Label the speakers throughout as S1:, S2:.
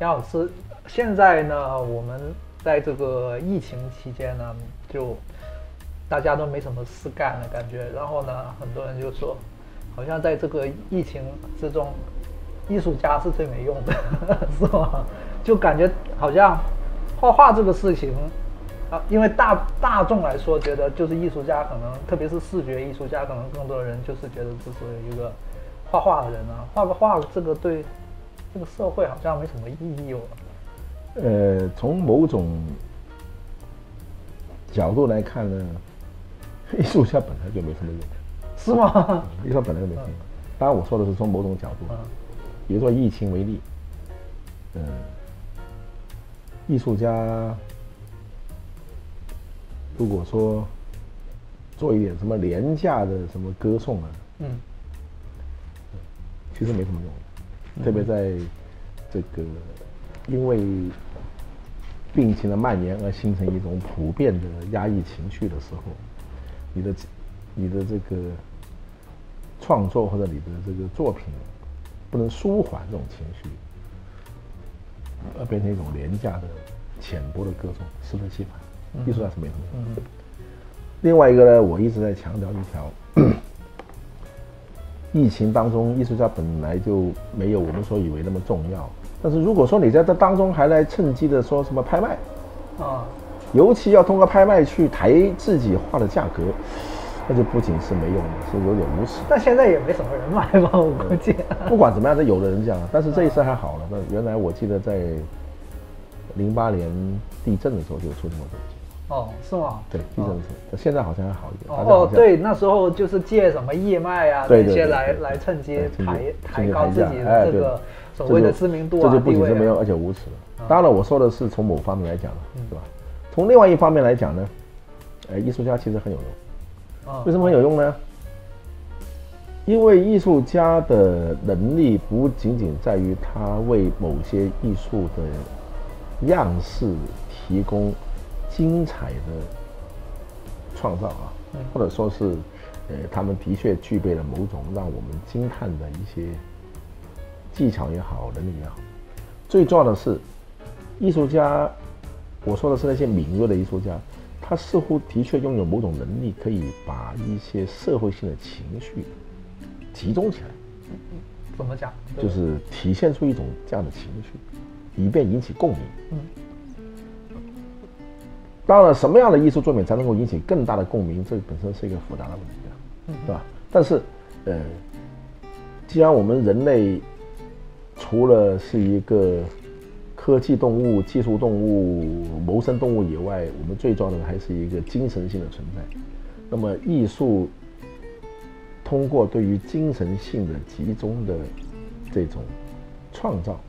S1: 杨老师，现在呢，我们在这个疫情期间呢，就大家都没什么事干的感觉。然后呢，很多人就说，好像在这个疫情之中，艺术家是最没用的，是吗？就感觉好像画画这个事情啊，因为大大众来说，觉得就是艺术家可能，特别是视觉艺术家，可能更多人就是觉得这是一个画画的人啊，画个画这个对。这个社会好像没什么意义哦。
S2: 呃，从某种角度来看呢，艺术家本来就没什么用，
S1: 是吗？
S2: 艺术家本来就没什么用。当然，我说的是从某种角度，比如说疫情为例，嗯，艺术家如果说做一点什么廉价的什么歌颂啊，嗯，其实没什么用。特别在这个因为病情的蔓延而形成一种普遍的压抑情绪的时候，你的你的这个创作或者你的这个作品不能舒缓这种情绪，而变成一种廉价的、浅薄的歌颂，适得其反。艺术家是没什么用。另外一个呢，我一直在强调一条。疫情当中，艺术家本来就没有我们所以为那么重要。但是如果说你在这当中还来趁机的说什么拍卖，啊，尤其要通过拍卖去抬自己画的价格，那就不仅是没用的，是有点无耻。
S1: 但现在也没什么人买吧？我估计。
S2: 不管怎么样，这有的人讲，但 是这一次还好了。那原来我记得在零八年地震的时候就出这么多。
S1: 哦，是吗？
S2: 对，地震的时，现在好像还好一点。
S1: 哦，对，那时候就是借什么义卖啊那些来来趁机抬抬高自己的这个所谓的知名度
S2: 啊这就不仅是没有，而且无耻了。当然了，我说的是从某方面来讲了，对吧？从另外一方面来讲呢，呃，艺术家其实很有用。为什么很有用呢？因为艺术家的能力不仅仅在于他为某些艺术的样式提供。精彩的创造啊，或者说是，呃，他们的确具备了某种让我们惊叹的一些技巧也好，能力也好。最重要的是，艺术家，我说的是那些敏锐的艺术家，他似乎的确拥有某种能力，可以把一些社会性的情绪集中起来。
S1: 怎么讲？
S2: 就是体现出一种这样的情绪，以便引起共鸣。嗯。当然，什么样的艺术作品才能够引起更大的共鸣？这本身是一个复杂的问题，对吧？但是，呃，既然我们人类除了是一个科技动物、技术动物、谋生动物以外，我们最重要的还是一个精神性的存在。那么，艺术通过对于精神性的集中的这种创造，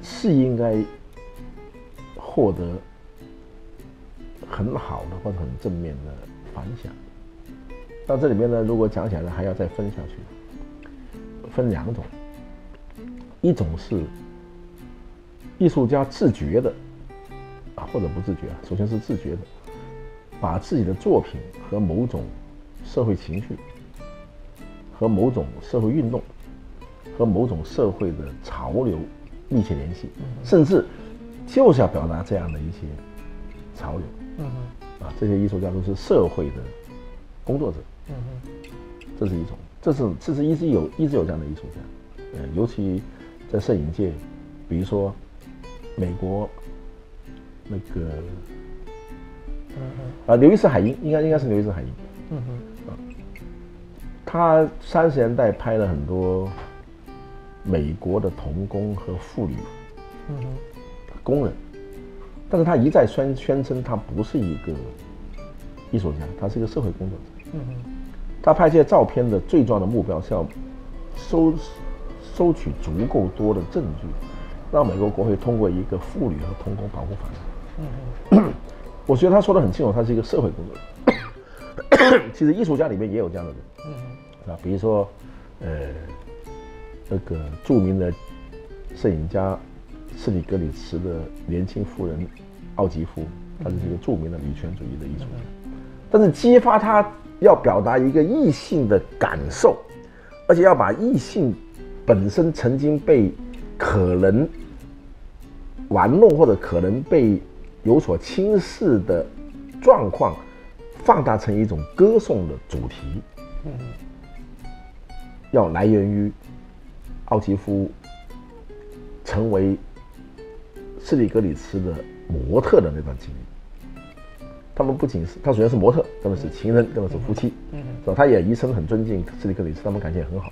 S2: 是应该获得。很好的或者很正面的反响。到这里面呢，如果讲起来呢，还要再分下去，分两种，一种是艺术家自觉的啊，或者不自觉啊，首先是自觉的，把自己的作品和某种社会情绪、和某种社会运动、和某种社会的潮流密切联系，甚至就是要表达这样的一些潮流。嗯哼，啊，这些艺术家都是社会的工作者。嗯哼，这是一种，这是这是一直有一直有这样的艺术家，呃，尤其在摄影界，比如说美国那个，啊，刘易斯海因，应该应该是刘易斯海因。嗯哼，啊，他三十年代拍了很多美国的童工和妇女，嗯哼，工人。但是他一再宣宣称他不是一个艺术家，他是一个社会工作者。嗯他拍这些照片的最重要的目标是要收收取足够多的证据，让美国国会通过一个妇女和童工保护法。嗯 我觉得他说的很清楚，他是一个社会工作者。其实艺术家里面也有这样的人，
S1: 嗯
S2: 是吧？比如说，呃，那个著名的摄影家斯里格里茨的年轻夫人奥吉夫，他是一个著名的女权主义的艺术家。但是激发他要表达一个异性的感受，而且要把异性本身曾经被可能玩弄或者可能被有所轻视的状况，放大成一种歌颂的主题，
S1: 嗯
S2: 要来源于奥吉夫成为斯里格里茨的模特的那段经历。他们不仅是他首先是模特，他们是情人，他们是夫妻，
S1: 嗯
S2: 是吧？他也一生很尊敬斯里格里茨，他们感情也很好，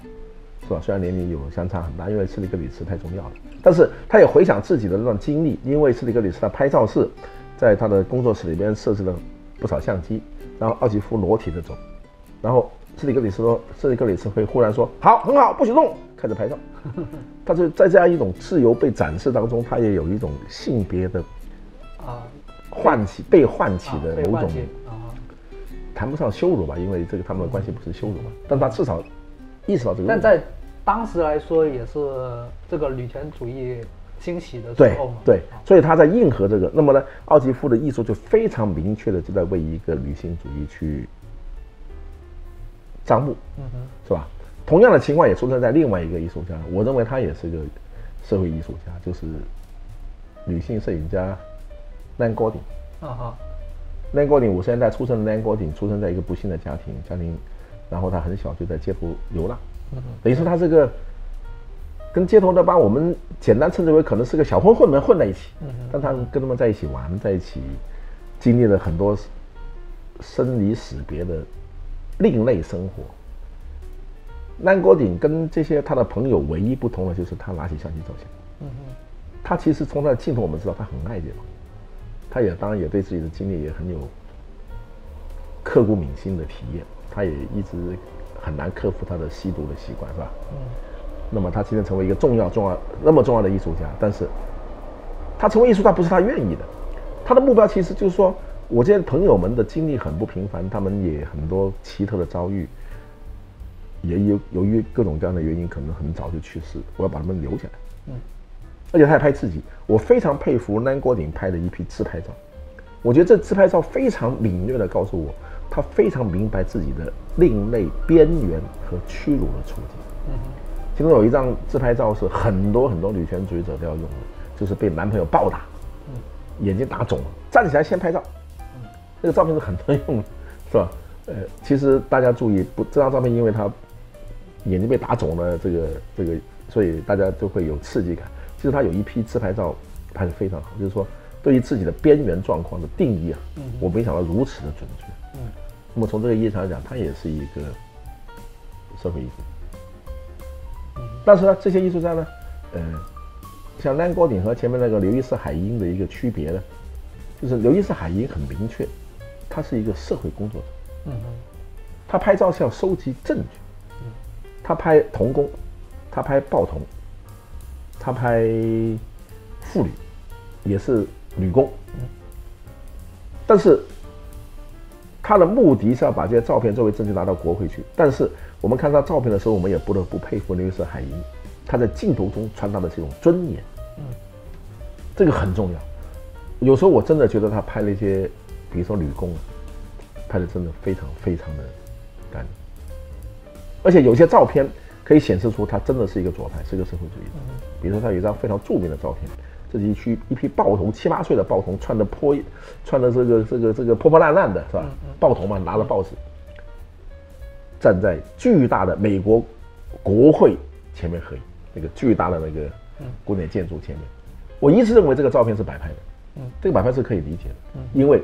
S2: 是吧？虽然年龄有相差很大，因为斯里格里茨太重要了，但是他也回想自己的那段经历，因为斯里格里茨他拍照是在他的工作室里边设置了不少相机，然后奥吉夫裸体的走，然后斯里格里斯说，斯里格里斯会忽然说好，很好，不许动，开始拍照。他就在这样一种自由被展示当中，他也有一种性别的
S1: 啊
S2: 唤起、被唤起
S1: 啊
S2: 的某种谈不上羞辱吧，因为这个他们的关系不是羞辱嘛，但他至少意识到这个。
S1: 但在当时来说，也是这个女权主义兴起的时候嘛。
S2: 对
S1: 啊，
S2: 所以他在应和这个。那么呢，奥吉夫的艺术就非常明确的就在为一个女性主义去张目，
S1: 嗯哼，
S2: 是吧？同样的情况也出现在另外一个艺术家，我认为他也是一个社会艺术家，就是女性摄影家兰高鼎。
S1: 啊哈，
S2: 兰高鼎五十年代出生的兰高鼎，出生在一个不幸的家庭，家庭，然后他很小就在街头流浪，等于说他这个跟街头的帮我们简单称之为可能是个小混混们混在一起，但他跟他们在一起玩，在一起经历了很多生离死别的另类生活。南国鼎跟这些他的朋友唯一不同的就是他拿起相机照相。他其实从他的镜头我们知道他很爱这个，他也当然也对自己的经历也很有刻骨铭心的体验，他也一直很难克服他的吸毒的习惯，是吧？
S1: 嗯
S2: 那么他今天成为一个重要重要那么重要的艺术家，但是他成为艺术家不是他愿意的，他的目标其实就是说，我这些朋友们的经历很不平凡，他们也很多奇特的遭遇，也有由于各种各样的原因，可能很早就去世，我要把他们留下来。
S1: 嗯
S2: 而且他还拍自己，我非常佩服南国鼎拍的一批自拍照。我觉得这自拍照非常敏锐的告诉我，他非常明白自己的另类、边缘和屈辱的处境。
S1: 嗯，
S2: 其中有一张自拍照是很多很多女权主义者都要用的，就是被男朋友暴打，眼睛打肿了，站起来先拍照。这个照片是很多用的，是吧？呃，其实大家注意，不，这张照片因为他眼睛被打肿了，这个这个，所以大家就会有刺激感。其实他有一批自拍照拍得非常好，就是说对于自己的边缘状况的定义啊，我没想到如此的准确。
S1: 嗯。
S2: 那么从这个意义上来讲，他也是一个社会艺术。但是呢，这些艺术家呢，呃，像兰国鼎和前面那个刘易斯海因的一个区别呢，就是刘易斯海因很明确，他是一个社会工作者，他拍照是要收集证据，他拍童工，他拍报童，他拍妇女，也是女工，但是他的目的是要把这些照片作为证据拿到国会去。但是我们看到照片的时候，我们也不得不佩服刘易斯海因，他在镜头中传达的是一种尊严，
S1: 嗯
S2: 这个很重要。有时候我真的觉得他拍了一些，比如说女工啊，拍的真的非常非常的干净，而且有些照片可以显示出他真的是一个左派，是一个社会主义者。比如说他有一张非常著名的照片，这是一区一批暴徒，七八岁的暴徒，穿的破穿的这个这个这个破破烂烂的，是吧？暴徒嘛，拿着报纸，站在巨大的美国国会前面合影，那个巨大的那个古典建筑前面。我一直认为这个照片是摆拍的，
S1: 嗯
S2: 这个摆拍是可以理解的，因为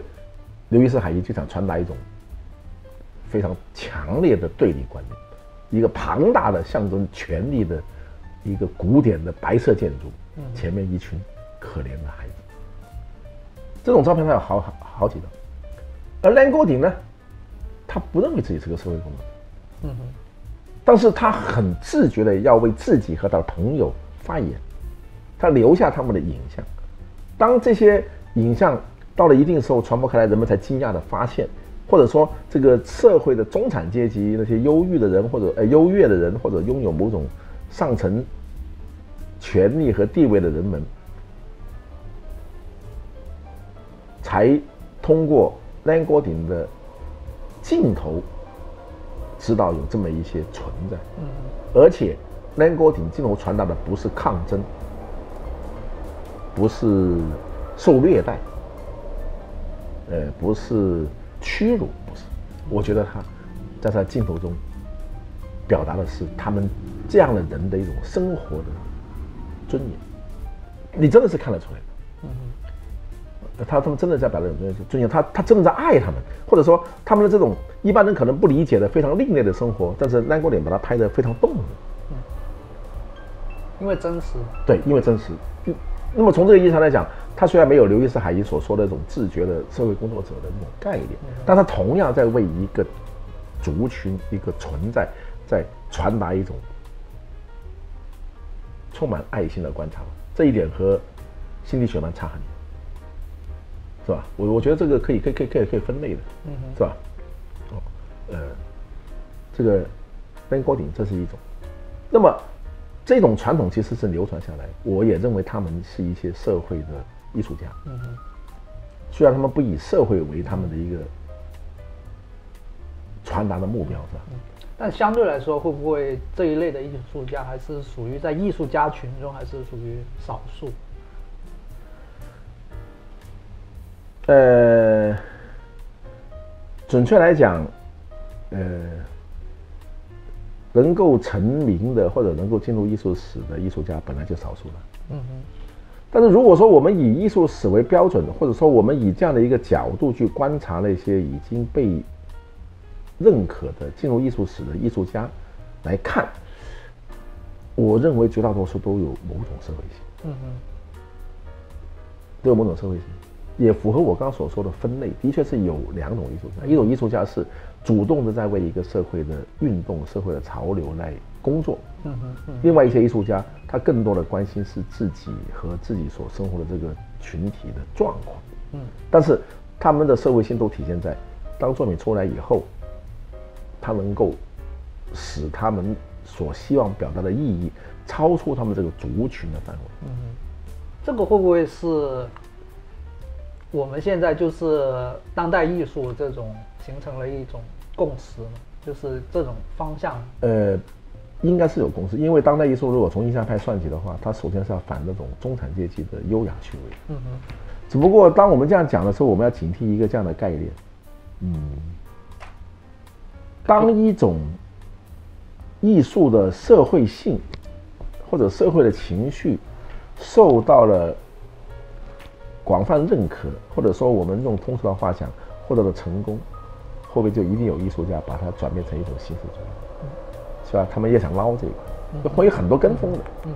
S2: 刘易斯海因就想传达一种非常强烈的对立观念，一个庞大的象征权力的一个古典的白色建筑，前面一群可怜的孩子。这种照片他有好好好几张，而兰国鼎呢，他不认为自己是个社会工作者，
S1: 嗯哼，
S2: 但是他很自觉的要为自己和他的朋友发言，他留下他们的影像。当这些影像到了一定时候传播开来，人们才惊讶的发现，或者说这个社会的中产阶级那些忧郁的人，或者呃优越的人，或者拥有某种上层权力和地位的人们，才通过兰国鼎的镜头知道有这么一些存在。而且兰国鼎镜头传达的不是抗争，不是受虐待，呃，不是。屈辱不是，我觉得他在他镜头中表达的是他们这样的人的一种生活的尊严，你真的是看得出来的。嗯他他们真的在表达一种尊敬，他他真的在爱他们，或者说他们的这种一般人可能不理解的非常另类的生活，但是蓝国脸把它拍得非常动人。嗯，
S1: 因为真实。
S2: 对，因为真实。那么从这个意义上来讲，他虽然没有刘易斯·海因所说的那种自觉的社会工作者的那种概念，但他同样在为一个族群、一个存在，在传达一种充满爱心的观察。这一点和心理学蛮差很远，是吧？我我觉得这个可以、可以、可以、可以、可以分类的，是吧？哦，呃，这个单锅顶这是一种，那么。这种传统其实是流传下来，我也认为他们是一些社会的艺术家。嗯哼，虽然他们不以社会为他们的一个传达的目标，是吧？嗯，
S1: 但相对来说，会不会这一类的艺术家还是属于在艺术家群中还是属于少数？
S2: 呃，准确来讲，呃。能够成名的或者能够进入艺术史的艺术家本来就少数了。嗯哼。但是如果说我们以艺术史为标准，或者说我们以这样的一个角度去观察那些已经被认可的进入艺术史的艺术家来看，我认为绝大多数都有某种社会性。嗯哼。都有某种社会性。也符合我刚刚所说的分类，的确是有两种艺术家，一种艺术家是主动的在为一个社会的运动、社会的潮流来工作，嗯哼，另外一些艺术家，他更多的关心是自己和自己所生活的这个群体的状况，嗯，但是他们的社会性都体现在，当作品出来以后，他能够使他们所希望表达的意义超出他们这个族群的范围，嗯
S1: 这个会不会是？我们现在就是当代艺术这种形成了一种共识就是这种方向。
S2: 呃，应该是有共识，因为当代艺术如果从印象派算起的话，它首先是要反那种中产阶级的优雅趣味。嗯哼。只不过当我们这样讲的时候，我们要警惕一个这样的概念。嗯。当一种艺术的社会性或者社会的情绪受到了。广泛认可，或者说我们用通俗的话讲，获得了成功，后面就一定有艺术家把它转变成一种形式主义，是吧？他们也想捞这一块，会有很多跟风的。嗯。